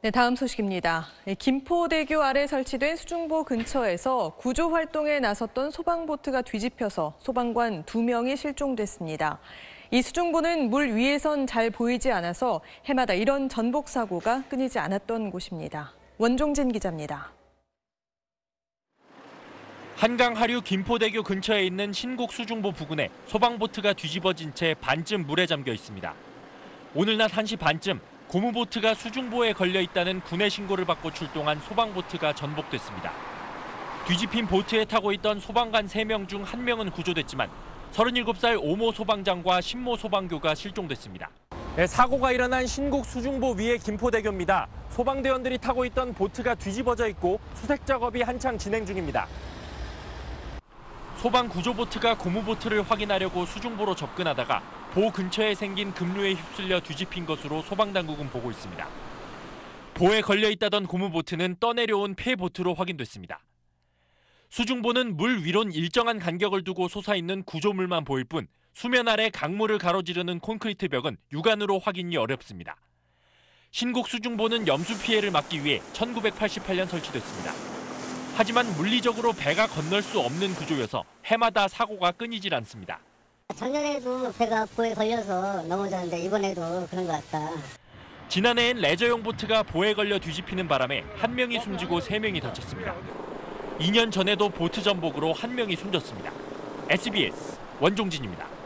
네, 다음 소식입니다. 네, 김포대교 아래 설치된 수중보 근처에서 구조 활동에 나섰던 소방보트가 뒤집혀서 소방관 두명이 실종됐습니다. 이 수중보는 물 위에선 잘 보이지 않아서 해마다 이런 전복 사고가 끊이지 않았던 곳입니다. 원종진 기자입니다. 한강 하류 김포대교 근처에 있는 신곡 수중보 부근에 소방보트가 뒤집어진 채 반쯤 물에 잠겨 있습니다. 오늘 낮 1시 반쯤 고무보트가 수중보에 걸려 있다는 군의 신고를 받고 출동한 소방보트가 전복됐습니다. 뒤집힌 보트에 타고 있던 소방관 3명 중 1명은 구조됐지만 37살 오모 소방장과 신모 소방교가 실종됐습니다. 네, 사고가 일어난 신곡 수중보 위의 김포대교입니다. 소방대원들이 타고 있던 보트가 뒤집어져 있고 수색 작업이 한창 진행 중입니다. 소방 구조보트가 고무보트를 확인하려고 수중보로 접근하다가 보 근처에 생긴 급류에 휩쓸려 뒤집힌 것으로 소방당국은 보고 있습니다. 보에 걸려 있다던 고무보트는 떠내려온 폐보트로 확인됐습니다. 수중보는 물 위론 일정한 간격을 두고 솟아있는 구조물만 보일 뿐 수면 아래 강물을 가로지르는 콘크리트 벽은 육안으로 확인이 어렵습니다. 신곡 수중보는 염수 피해를 막기 위해 1988년 설치됐습니다. 하지만 물리적으로 배가 건널 수 없는 구조여서 해마다 사고가 끊이질 않습니다. 작년에도 배가 보에 걸려서 넘어졌는데 이번에도 그런 것 같다. 지난해엔 레저용 보트가 보에 걸려 뒤집히는 바람에 한 명이 숨지고 세 명이 다쳤습니다. 2년 전에도 보트 전복으로 한 명이 숨졌습니다. SBS 원종진입니다.